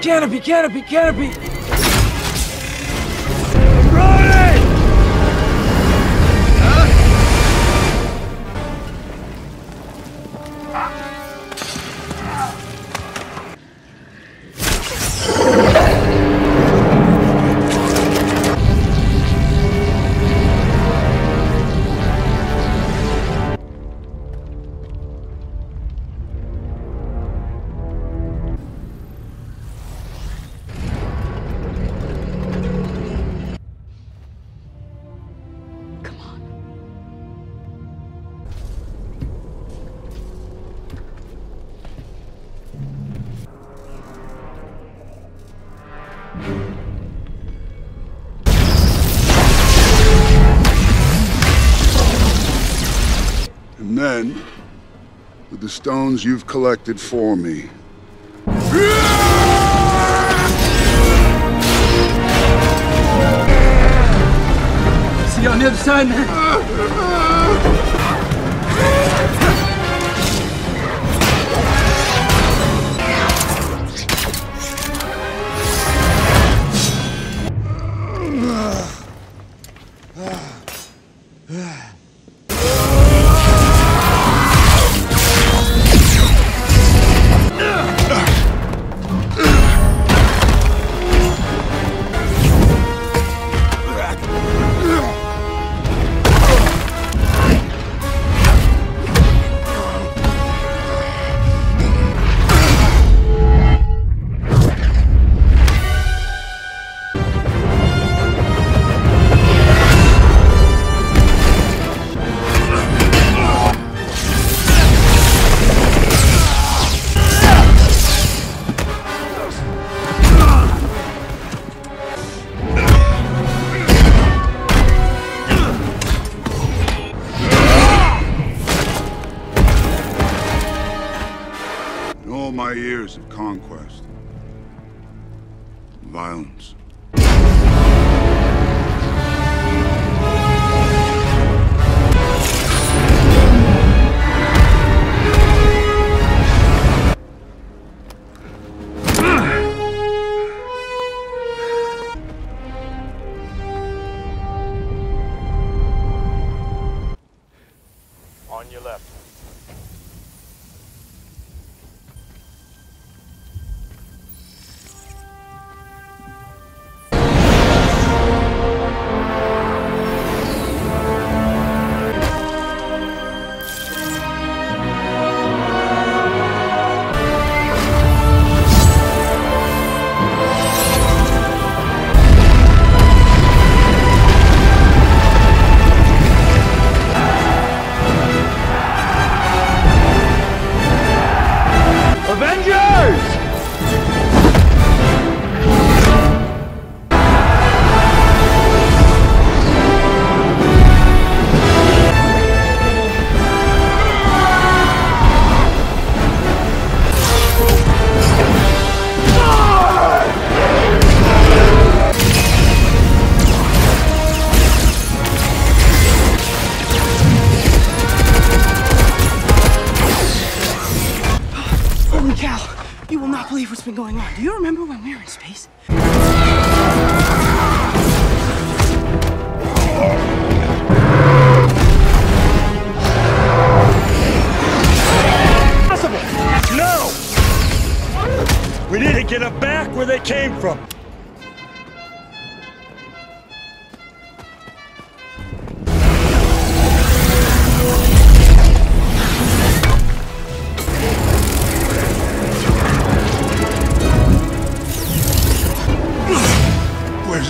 Canopy, canopy, canopy! And then, with the stones you've collected for me, See you on the other side, man. Years of conquest, violence, Cow! You will not believe what's been going on. Do you remember when we were in space? Possible! No! We need to get them back where they came from.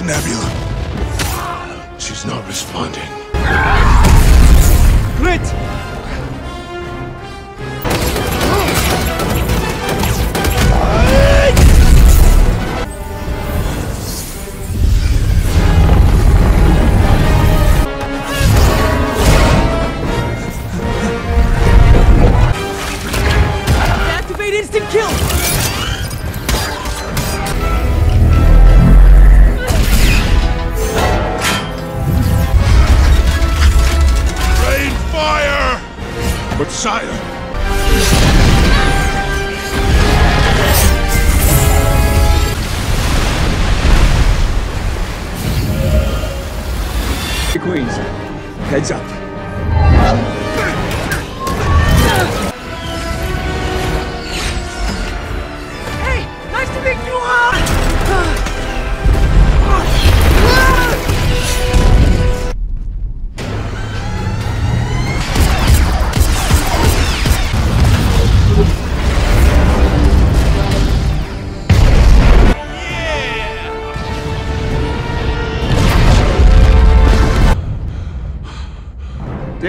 Nebula? She's not responding. Grit! Activate instant kill! But sire,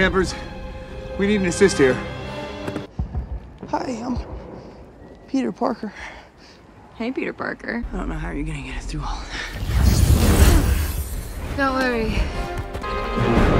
Danvers, we need an assist here. Hi, I'm Peter Parker. Hey, Peter Parker. I don't know how you're gonna get it through all of that. Don't worry.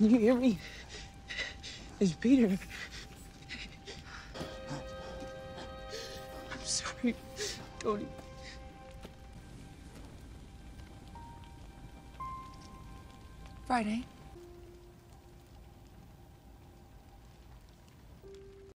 You hear me? It's Peter. I'm sorry, Tony. Friday.